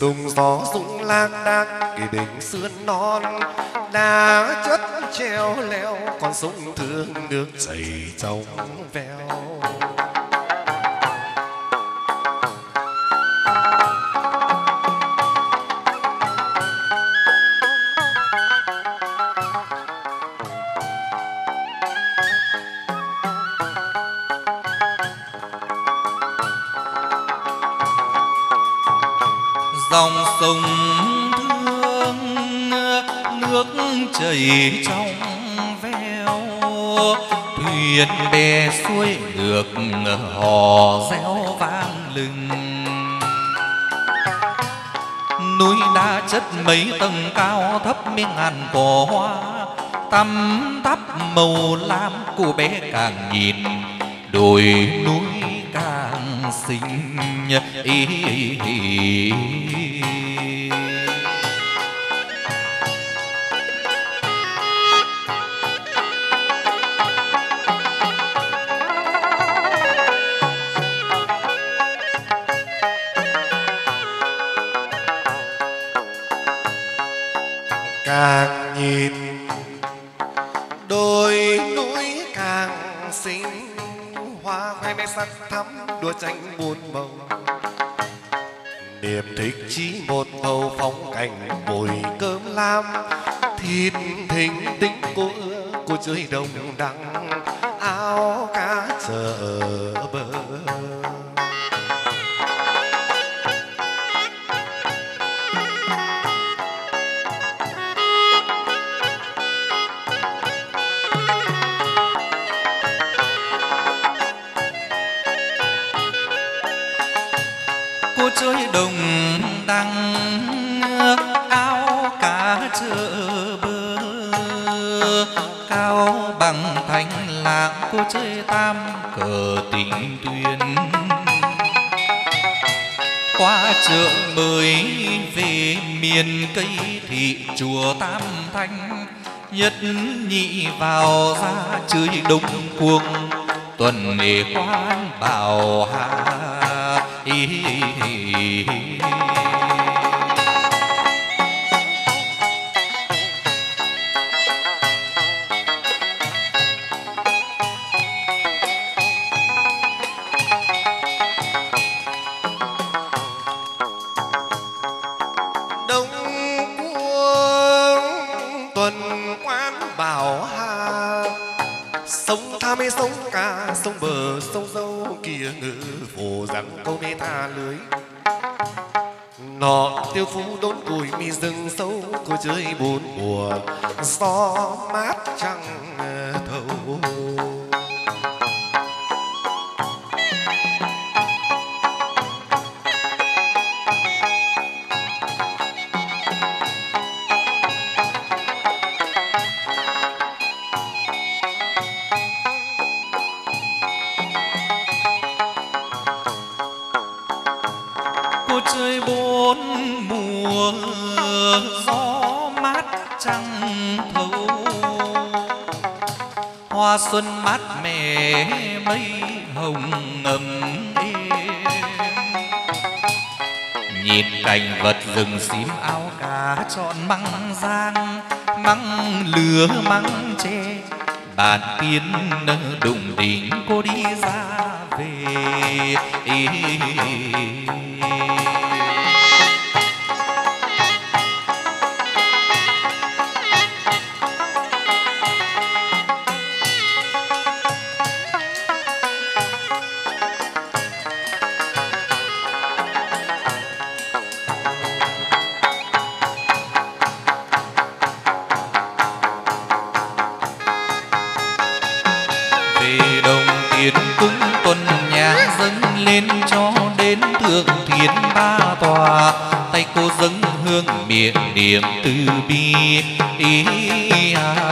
rừng tùng gió rung lang đang kỳ đỉnh sườn non. Đá chất treo leo, con sông thương nước chảy trong veo. Nước chảy trong veo. Thuyền bè xuôi ngược hò reo vang lừng. Núi đá chất mấy tầng cao thấp mấy ngàn cỏ hoa. Tăm tắp màu lam cô bé càng nhìn đồi núi càng xinh. Ý, ý, ý. Tranh muôn màu niềm thích chỉ một bầu phong cảnh mùi cơm lam, thịt thình tính của của cô chơi đồng đắng, áo cá chợ miền cây thị chùa tam thanh nhất nhị vào ra chơi đông cuồng tuần nề quang bảo hà ý, ý, ý. Nọ phú đốn củi mi rừng sâu cô chơi bốn mùa, gió mát trăng ờ, thâu cô chơi bốn mùa gió mát trăng thấu hoa xuân mát mẻ, mây hồng ngầm nhìn cảnh vật rừng xím áo cá trọn măng giang măng lửa măng tre bàn tiên đụng đỉnh, cô đi ra về. Về lên cho đến thượng thiên ba tòa tay cô dâng hương miệng niệm từ bi ý à.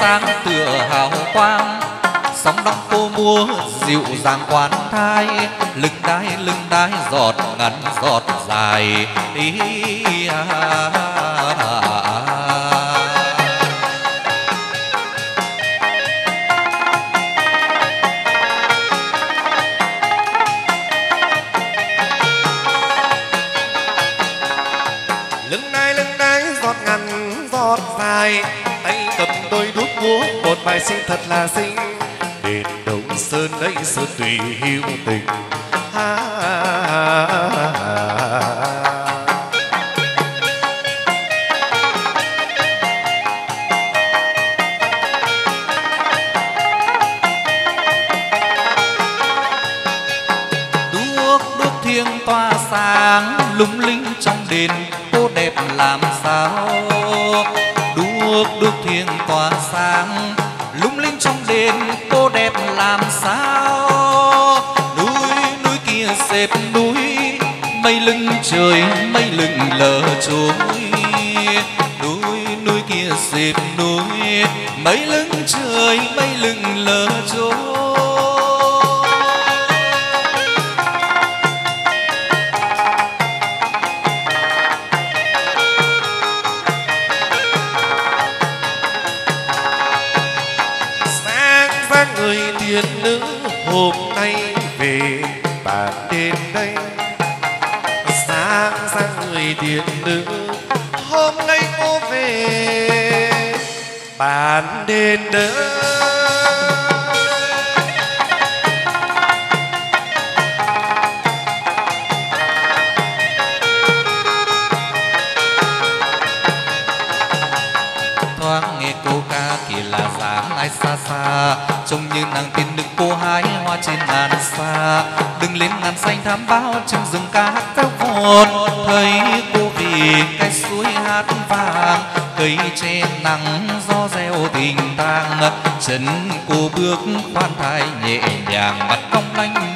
Sáng tựa hào quang sóng đông cô mua dịu dàng quan thai lưng đai lưng đai, giọt ngắn, giọt dài ý à. Xinh thật là xinh. Đền đông sơn ấy sơn tùy hữu tình. Ha, ha, ha, ha. đuốc đuốc thiêng tỏa sáng lung linh trong đền cô đẹp làm sao? Đuốc đuốc thiêng tỏa sáng linh cô đẹp làm sao? Núi núi kia xếp núi, mây lưng trời, mây lưng lờ trôi. Núi núi kia xếp núi, mây lưng trời, mây lưng lờ trôi. Bàn đến đây thoáng nghe câu ca kỳ lạ dáng ai xa xa, trông như nàng tiên nữ cô hái hoa trên ngàn xa. Đừng lên ngàn xanh thám báo tang chân cô bước khoan thai nhẹ nhàng mặt cong lanh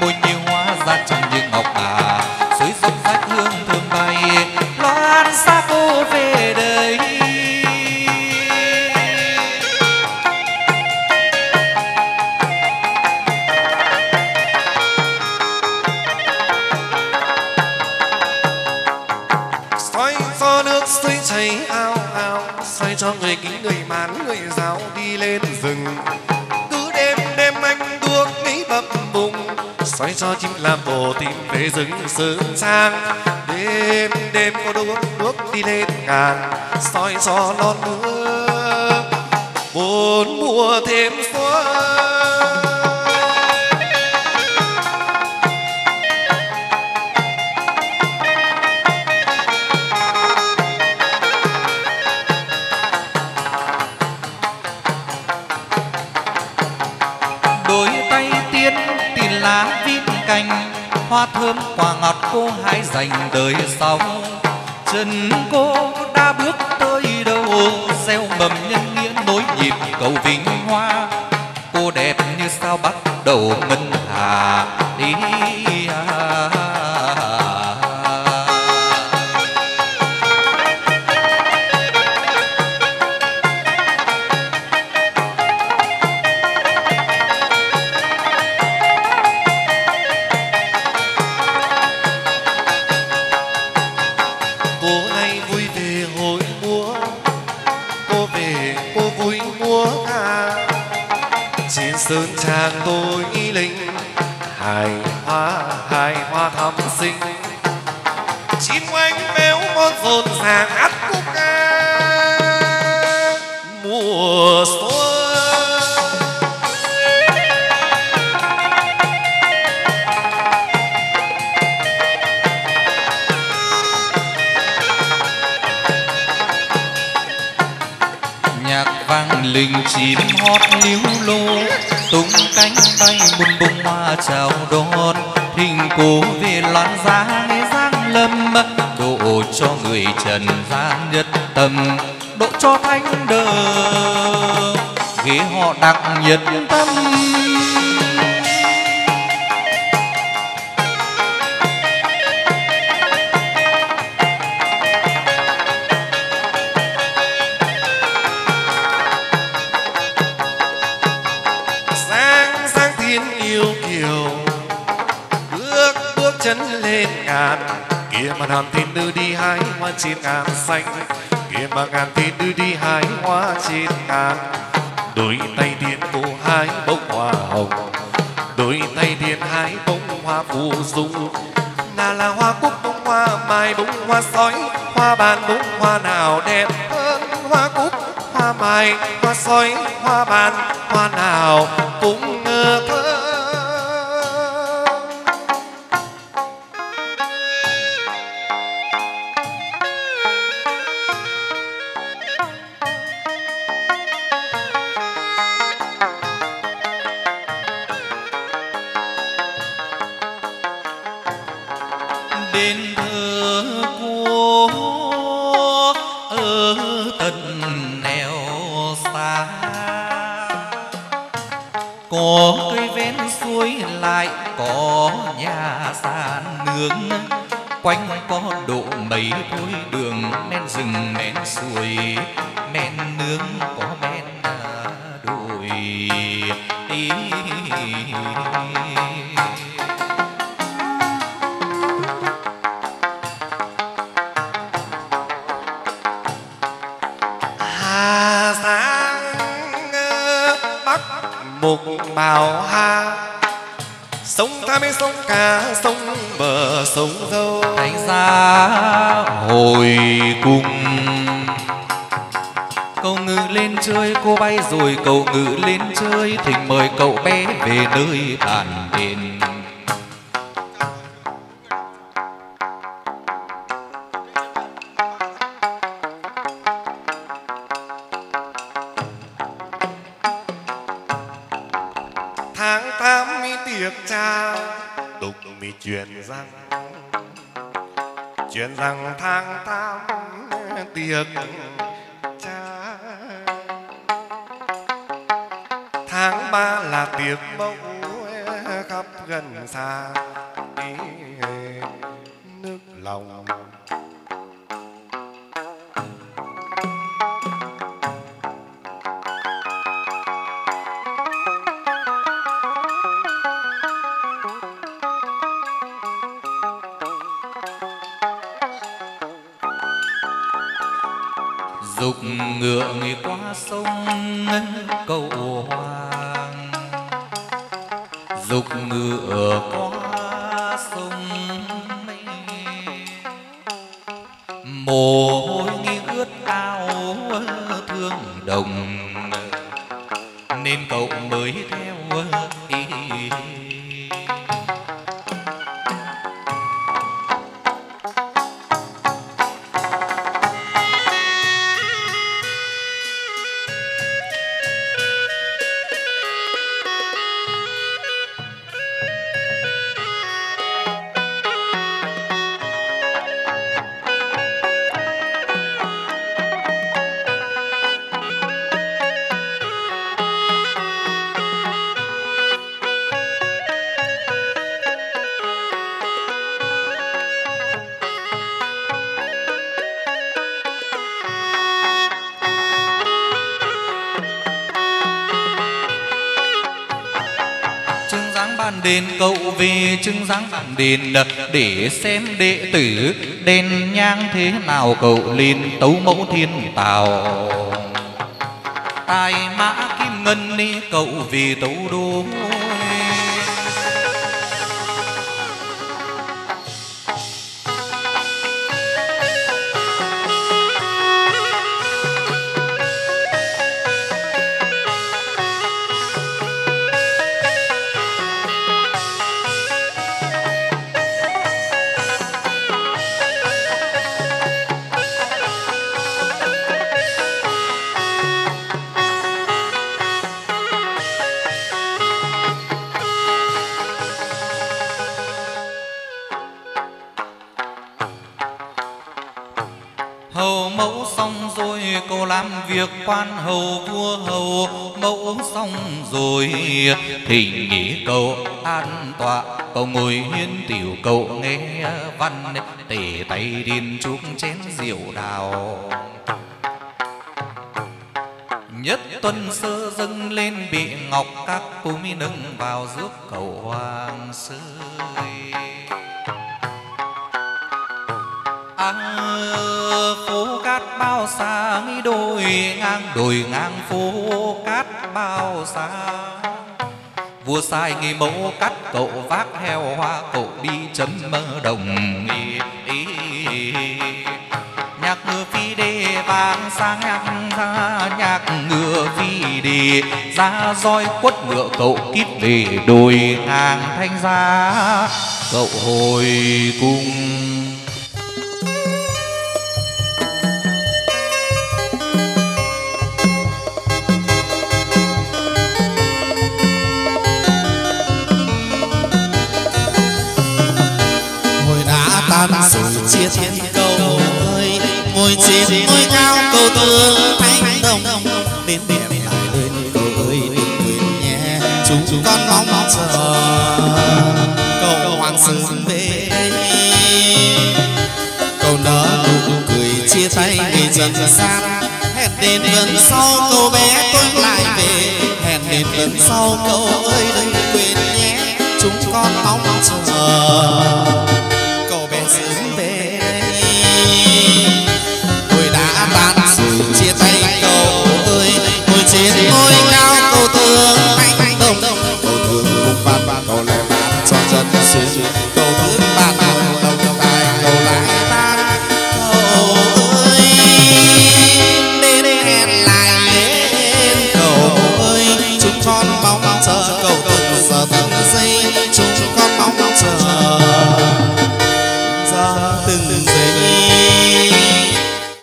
rừng sơn sang. Đêm đêm có đuốc đuốc đi lên ngàn. Soi gió non mưa đời sau chân cô đã bước tới đâu, gieo mầm nhân nghĩa nối nhịp cầu vinh hoa cô đẹp như sao bắt đầu ngân hà đi à. Sơn trang tôi linh hài hoa hài hoa thắm sinh chim oanh béo con rộn ràng hát khúc ca mùa xuân. Nhạc vang linh chim hót liếu lô cánh tay bùn bông hoa chào đón. Hình cũ về loạn giá nghe giang lâm độ cho người trần gian nhất tâm, độ cho thánh đời ghế họ đặc nhiệt tâm. Mà ngàn thiên nữ đi hái hoa trên ngàn xanh. Kia mà ngàn thiên nữ đi hái hoa trên ngàn. Đôi tay điên cô hái bông hoa hồng. Đôi tay điên hái bông hoa phù dung. Nào là hoa cúc bông hoa mai bông hoa sói. Hoa bàn bông hoa nào đẹp hơn hoa cúc. Hoa mai, hoa sói, hoa bàn, hoa nào cũng ngơ. Mục bào ha. Sông ta bên sông cả sông bờ, sông dâu. Thành ra hồi cùng. Cậu ngự lên chơi, cô bay rồi cậu ngự lên chơi. Thỉnh mời cậu bé về nơi bàn đền. Tiệc cha tháng ba là tiệc mẫu trưng đền để xem đệ tử đền nhang thế nào cậu lên tấu mẫu thiên tào. Tài mã kim ngân đi cậu vì tấu đô quan hầu vua hầu, mẫu xong rồi. Thì nghỉ cậu an tọa, cậu ngồi hiên tiểu cậu nghe văn. Tể tay điên chúc chén rượu đào. Nhất tuần sơ dâng lên bị ngọc, các cô mi nâng vào giúp cầu hoàng sư. Bao xa đôi ngang đồi ngang phố cát bao xa vua sai nghi mẫu cắt cậu vác heo hoa cậu đi chấm mơ đồng ý, ý, ý. nhạc ngựa phi đê vang sang nhạc ra nhạc ngựa phi đê ra roi quất ngựa cậu kíp về đồi ngang thanh ra cậu hồi cung chia thiên cầu ơi, ngồi trên ngôi cao cầu tương thánh đồng. Đến đẹp lại lên cầu ơi, đừng quên nhé, chúng con mong chờ. Cầu hoàng sư về cầu nở nụ cười chia tay người dần gian hẹn đến lần sau cậu bé tôi lại về. Hẹn đến lần sau cầu ơi, đừng quên nhé, chúng con mong chờ.